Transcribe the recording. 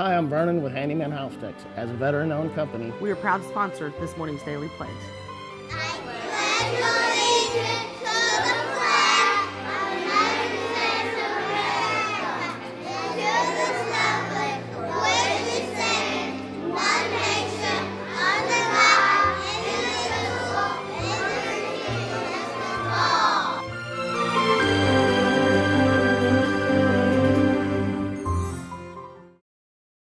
Hi, I'm Vernon with Handyman House Techs. As a veteran owned company, We are proud to sponsor this morning's Daily Pledge.